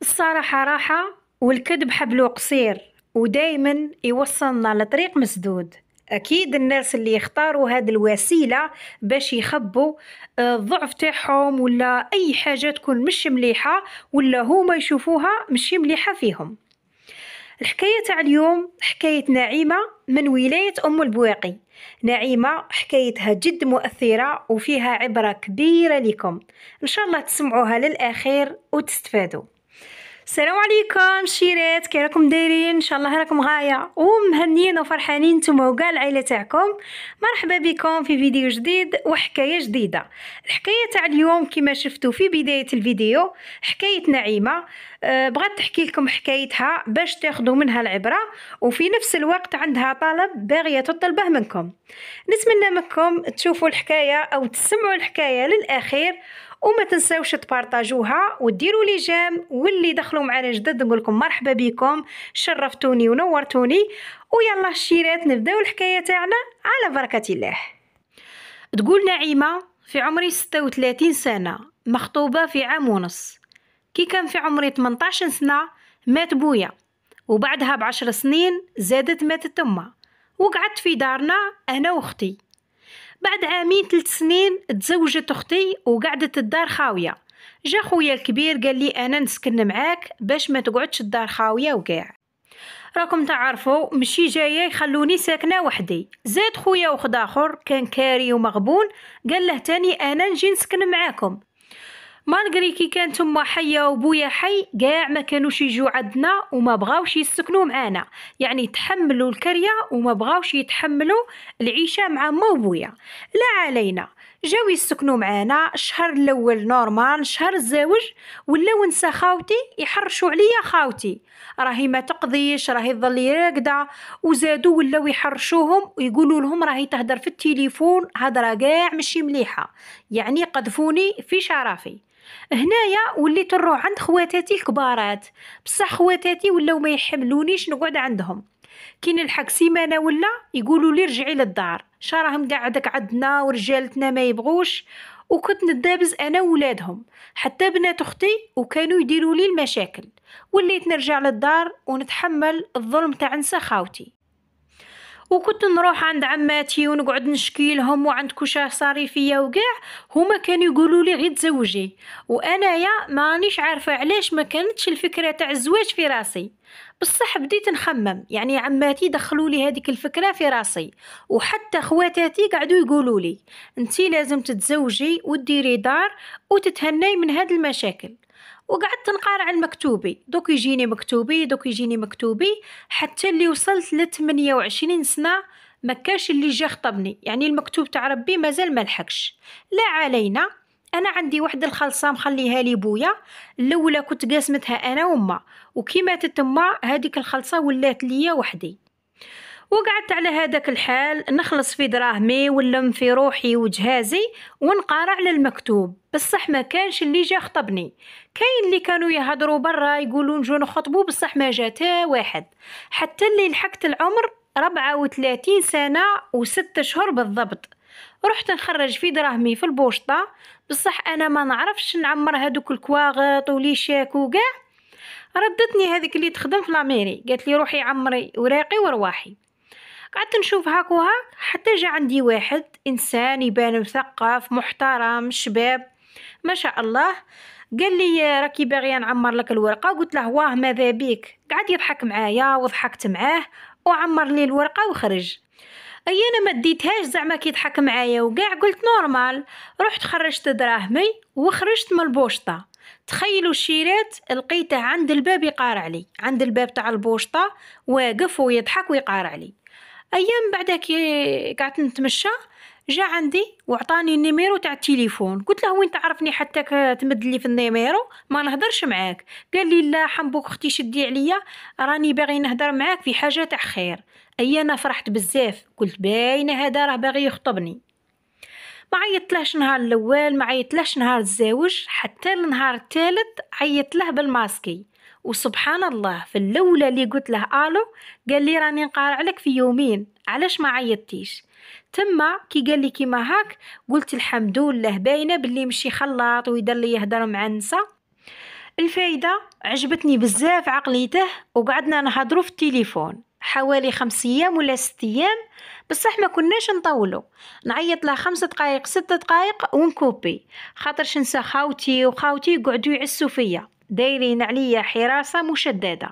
الصراحة راحة والكذب حبله قصير ودايما يوصلنا لطريق مسدود. أكيد الناس اللي يختاروا هذه الوسيلة باش يخبوا آه، الضعف تاعهم ولا أي حاجة تكون مش مليحة ولا هما يشوفوها مش مليحة فيهم. الحكاية تاع اليوم حكاية نعيمة من ولاية أم البواقي. نعيمة حكايتها جد مؤثرة وفيها عبرة كبيرة لكم إن شاء الله تسمعوها للأخير وتستفادوا. السلام عليكم شيرات. كي راكم دايرين؟ إن شاء الله راكم غاية. ومهنيين وفرحانين نتوما وكاع العائلة تاعكم. مرحبا بكم في فيديو جديد وحكاية جديدة. الحكاية تاع اليوم كما شفتوا في بداية الفيديو حكاية نعيمة. أه بغات تحكي لكم حكايتها باش تاخذوا منها العبرة وفي نفس الوقت عندها طلب باغية تطلبه منكم. نتمنى منكم تشوفوا الحكاية أو تسمعوا الحكاية للأخير وما تنساوش تبارطاجوها وديروا لي جام واللي دخلوا معنا جدد نقول لكم مرحبا بكم شرفتوني ونورتوني. ويلا الشيرات نبداو الحكاية تاعنا على بركة الله. تقول نعيمة في عمري 36 سنة مخطوبة في عام ونص. كي كان في عمري 18 سنة مات بويا. وبعدها بعشر سنين زادت ماتت امه وقعدت في دارنا أنا وأختي. بعد عامين ثلاث سنين تزوجت أختي وقعدت الدار خاوية. جا خويا الكبير قال لي أنا نسكن معاك باش ما تقعدش الدار خاوية وقاع. راكم تعرفوا مشي جاية يخلوني ساكنة وحدي. زاد خويا وخد آخر كان كاري ومغبون قال له تاني أنا نجي نسكن معاكم. مالغري كي كانت امه حية وبويا حي قاع ما كانوش يجوا عندنا وما بغاوش يسكنوا معانا. يعني تحملوا الكريه وما بغاوش يتحملوا العيشة مع ما وبويا. لا علينا. جاو يسكنوا معانا الشهر الأول نورمال الشهر الزواج ولاو نسا خاوتي يحرشوا عليا خاوتي. راهي ما تقضيش راهي تظل راقده وزادوا ولاو يحرشوهم ويقولوا لهم راهي تهدر في التليفون هضره كاع ماشي مليحة. يعني قذفوني في شرفي. هنايا وليت نروح عند خواتاتي الكبارات. بصح خواتاتي ولاو ما يحملونيش نقعد عندهم. كي نلحق سيمانة ولا يقولوا لي رجعي للدار. شراهم قاعدك عندنا ورجالتنا ما يبغوش. وكنت ندابز أنا وولادهم. حتى بنات أختي وكانوا يديروا لي المشاكل. وليت نرجع للدار ونتحمل الظلم تاع نسا خاوتي. وكنت نروح عند عماتي ونقعد نشكي لهم وعند صاري فيا وكاع هما كانوا يقولوا لي غير تزوجي وأنايا مانيش عارفة علاش ما كانتش الفكرة تاع الزواج في راسي. بصح بديت نخمم يعني عماتي دخلوا لي هذيك الفكرة في راسي. وحتى خواتاتي قعدوا يقولوا لي أنتي لازم تتزوجي وديري دار وتتهني من هاد المشاكل وقعدت نقارع المكتوبي. دوك يجيني مكتوبي دوك يجيني مكتوبي. حتى اللي وصلت ل 28 سنة ما كاش اللي جا خطبني. يعني المكتوب تاع ربي مازال ما لحقش. لا علينا. أنا عندي واحد الخلصه مخليها لي بويا. الأولى كنت قاسمتها أنا وما وكي ماتت ما هذيك الخلصه ولات ليا وحدي. وقعدت على هذاك الحال نخلص في دراهمي ونلم في روحي وجهازي ونقارع للمكتوب. بصح ما كانش اللي جا خطبني. كاين اللي كانوا يهضروا برا يقولوا نجو نخطبوا بصح ما جاتا واحد. حتى اللي لحقت العمر ربعة وثلاثين سنة وستة شهور بالضبط. رحت نخرج في دراهمي في البوشطة. بصح أنا ما نعرفش نعمر هادوك الكواغط ولي شاك ردتني هذيك اللي تخدم في لاميري قالت لي روحي عمري وراقي ورواحي قعدت نشوف هاك وهاك حتى جا عندي واحد إنسان يبان مثقف محترم شباب ما شاء الله. قال لي راكي باغيه نعمر لك الورقة. قلت له واه ماذا بيك؟ قعد يضحك معايا وضحكت معاه وعمر لي الورقة وخرج. أي أنا ما ديتهاش زعما كي يضحك معايا وكاع قلت normal. رحت خرجت دراهمي وخرجت من البوشطة. تخيلوا الشيرات لقيته عند الباب يقارع لي. عند الباب تاع البوشطة واقف ويضحك ويقارع لي. أيام بعدا كي قعدت نتمشى جا عندي وعطاني ال numéro تاع التليفون. قلت له وين تعرفني حتى تمد لي في ال numéro؟ ما نهضرش معاك. قال لي لا حنبوك أختي شدي عليا راني باغي نهضر معاك في حاجة تاع خير. اي أنا فرحت بزاف. قلت باينة هذا راه باغي يخطبني. ما عيطلهش نهار الأول ما عيطلهش نهار الزواج حتى النهار الثالث عيط له بالماسكي. وسبحان الله في الاولى اللي قلت له آلو قال لي راني نقارع لك في يومين. علاش ما عيطتيش؟ تما كي قال لي كيما هاك قلت الحمد لله باينة باللي مشي خلاط ويدير لي يهدر مع النساء الفايدة عجبتني بزاف عقليته وقعدنا نهضرو في التليفون. حوالي خمس أيام ولا ست أيام بصح ما كناش نطولو. نعيط له خمس دقايق ست دقايق ونكوبي. خاطر نسى خاوتي وخاوتي قعدوا يعسوا فيا. دايرين عليا حراسة مشددة.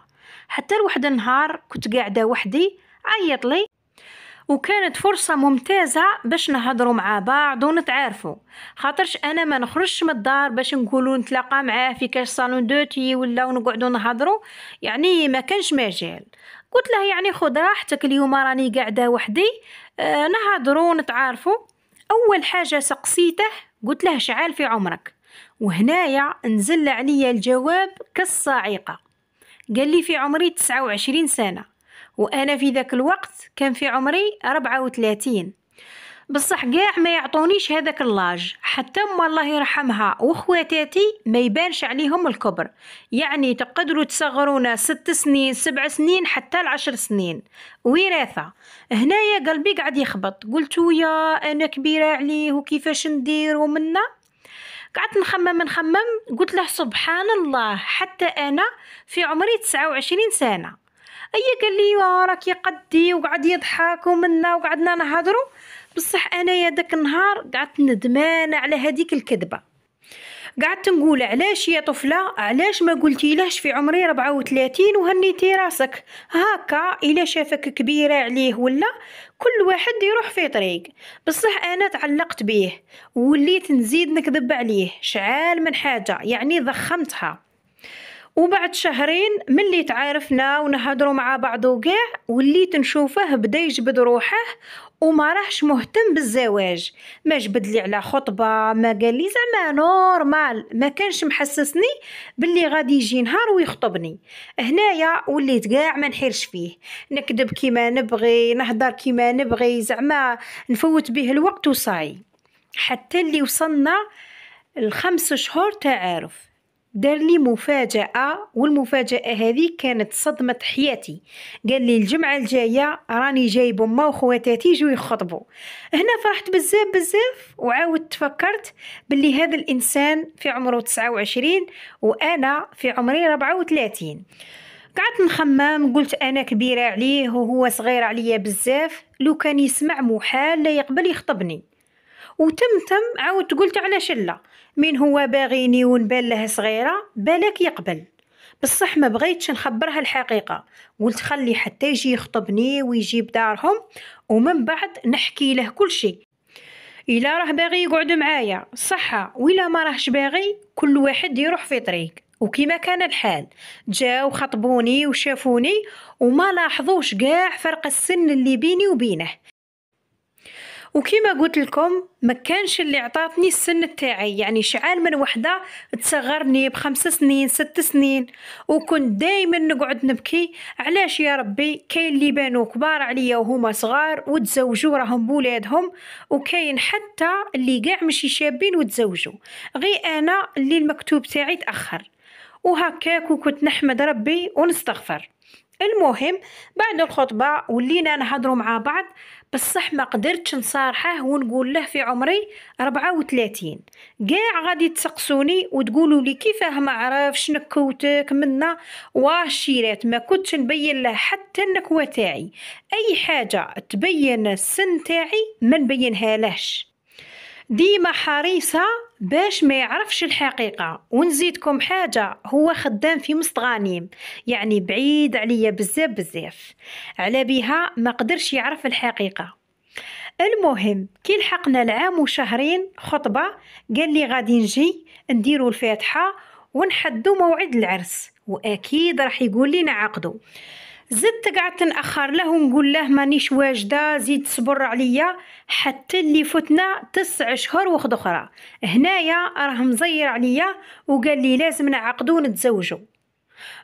حتى لواحد النهار كنت قاعدة وحدي عيط لي. وكانت فرصة ممتازة باش نهضروا مع بعض ونتعارفوا. خاطرش أنا ما نخرجش من الدار باش نقولوا نتلاقى معاه في كاش صالون دوتي ولا ونقعدوا نهضروا. يعني ما كانش مجال. قلت له يعني خذ راحتك اليوم راني قاعدة وحدي. آه نهضروا ونتعارفوا. أول حاجة سقسيته قلت له شعال في عمرك. وهنايا نزل عليا الجواب كالصاعقة. قال لي في عمري تسعة وعشرين سنة وأنا في ذاك الوقت كان في عمري ربعة وثلاثين. بصح قاع ما يعطونيش هذاك اللاج حتى أما الله يرحمها وخواتاتي ما يبانش عليهم الكبر. يعني تقدروا تصغرونا ست سنين سبع سنين حتى العشر سنين. وراثة. هنايا قلبي قاعد يخبط. قلت يا أنا كبيرة عليه وكيفاش ندير ومنا؟ قعدت نخمم نخمم قلت له سبحان الله حتى أنا في عمري تسعة وعشرين سنة. أي قال لي راكي قدي وقعد يضحك ومنا وقعدنا نهضروا. بصح انايا داك النهار قعدت ندمانه على هذيك الكذبة. قعدت نقول علاش يا طفلة؟ علاش ما قلتيلهش في عمري 34 وهنيتي راسك؟ هكا إلا شافك كبيرة عليه ولا؟ كل واحد يروح في طريق. بصح أنا تعلقت بيه وليت نزيد نكذب عليه. شعال من حاجة يعني ضخمتها. وبعد شهرين ملي تعارفنا ونهضروا مع بعض وقاع وليت نشوفه بدا يجبد روحه وما راهش مهتم بالزواج. ما جبد لي على خطبة ما قال لي زعما نورمال ما كانش محسسني باللي غادي يجي نهار ويخطبني. هنايا وليت كاع ما نحيرش فيه. نكذب كيما نبغي نهضر كيما نبغي زعما نفوت به الوقت وصاي. حتى اللي وصلنا الخمس شهور تعارف. دار لي مفاجأة والمفاجأة هذه كانت صدمة حياتي. قال لي الجمعة الجاية راني جايب أمه وخواتاتي يجوا يخطبوا. هنا فرحت بزاف بزاف وعاود تفكرت باللي هذا الإنسان في عمره تسعة وعشرين وأنا في عمري ربعة وثلاثين. قعدت نخمم قلت أنا كبيرة عليه وهو صغير عليا بزاف لو كان يسمع محال لا يقبل يخطبني. وتمتم عاود قلت علاش لا من هو باغيني ونبان له صغيرة؟ بالك يقبل. بصح ما بغيتش نخبرها الحقيقة. قلت خلي حتى يجي يخطبني ويجيب دارهم ومن بعد نحكي له كل شيء. إلا راه باغي يقعد معايا. صحة وإلا ما راهش باغي كل واحد يروح في طريق. وكما كان الحال. جاو خطبوني وشافوني وما لاحظوش قاع فرق السن اللي بيني وبينه. وكما قلت لكم ما كانش اللي عطاتني السن تاعي يعني شعال من وحدة تصغرني بخمس سنين ست سنين. وكنت دايما نقعد نبكي علاش يا ربي؟ كاين اللي بانوا كبار عليا وهما صغار وتزوجوا راهم بولادهم. وكاين حتى اللي قاع مشي شابين وتزوجوا. غي أنا اللي المكتوب تاعي تأخر. وهكاك وكنت نحمد ربي ونستغفر. المهم بعد الخطبة ولينا نهضروا مع بعض. بصح ما قدرتش نصارحه ونقول له في عمري ربعة وثلاثين. قاع غادي تسقسوني وتقولوا لي كيفاه ما عرفش نكوتك منا واشيرات ما كنتش نبين له حتى النكوة تاعي. أي حاجة تبين السن تاعي ما نبينها لهش. ديما حريصة باش ما يعرفش الحقيقة. ونزيدكم حاجة هو خدام في مستغانيم يعني بعيد عليا بزاف بزاف. على بها ما قدرش يعرف الحقيقة. المهم كي لحقنا العام وشهرين خطبة قال لي غادي نجي نديرو الفاتحة ونحدو موعد العرس. وأكيد راح يقول لي نعقدو زدت قعدت نأخر له ونقول له مانيش واجدة زيد صبر عليا حتى اللي فتنا تسع شهور وخد أخرى. هنايا راه مزير عليا وقال لي لازم نعقدو نتزوجو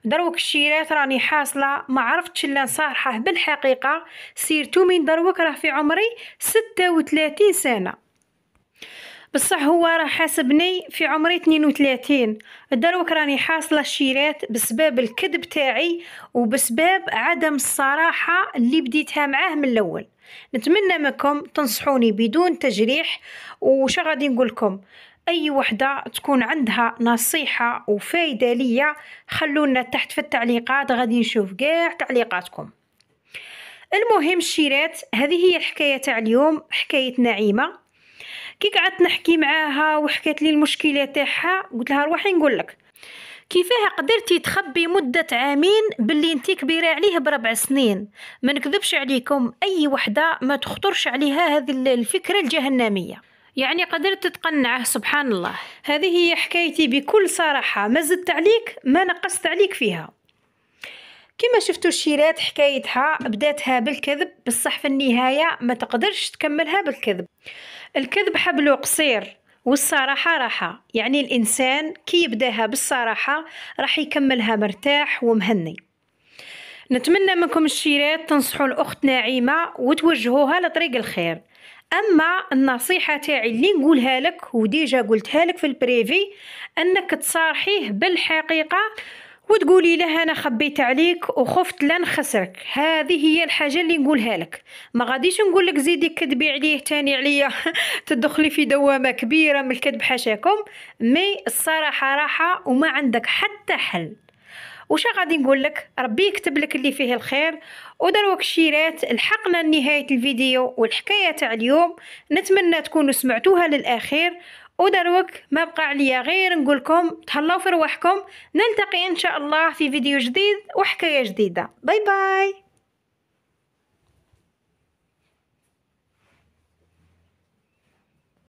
دروك الشيرات راني حاصلة ما عرفتش لا نصارحه بالحقيقة سيرتو من دروك راه في عمري ستة وثلاثين سنة. بصح هو راه حاسبني في عمري 32 دروك راني حاصلة الشيرات بسبب الكذب تاعي وبسبب عدم الصراحة اللي بديتها معاه من الأول. نتمنى منكم تنصحوني بدون تجريح. وش غادي نقول لكم؟ أي وحدة تكون عندها نصيحة وفايدة ليا خلونا تحت في التعليقات. غادي نشوف كاع تعليقاتكم. المهم الشيرات هذه هي الحكاية تاع اليوم حكاية نعيمة. كي قعدت نحكي معاها وحكات لي المشكلة تاعها قلت لها روحي نقول لك. كيفاه قدرتي تخبي مدة عامين باللي انتي كبيرة عليه بربع سنين؟ ما نكذبش عليكم أي وحدة ما تخطرش عليها هذه الفكرة الجهنمية. يعني قدرت تقنعه سبحان الله. هذه هي حكايتي بكل صراحة. ما زدت عليك ما نقصت عليك فيها. كما شفتوا الشيرات حكايتها بداتها بالكذب بصح في النهاية ما تقدرش تكملها بالكذب. الكذب حبله قصير والصراحة راحة. يعني الإنسان كي يبداها بالصراحة راح يكملها مرتاح ومهني. نتمنى منكم الشيرات تنصحوا الأخت نعيمة وتوجهوها لطريق الخير. أما النصيحة تاعي اللي نقولها لك و déjà قلتها لك في ال privé أنك تصارحيه بالحقيقة وتقولي له أنا خبيت عليك وخفت لا نخسرك هذه هي الحاجة اللي نقولها لك. ما غاديش نقول لك زيدي كذبي عليه تاني عليا. تدخلي في دوامة كبيرة من الكذب حاشاكم. mais الصراحة راحة وما عندك حتى حل. وش غادي نقول لك؟ ربي يكتب لك اللي فيه الخير. ودروك شيرات لحقنا لنهايه الفيديو والحكاية تاع اليوم. نتمنى تكونوا سمعتوها للاخير ودروك ما بقى عليا غير نقولكم تهلاو في رواحكم. نلتقي إن شاء الله في فيديو جديد وحكاية جديدة. bye bye.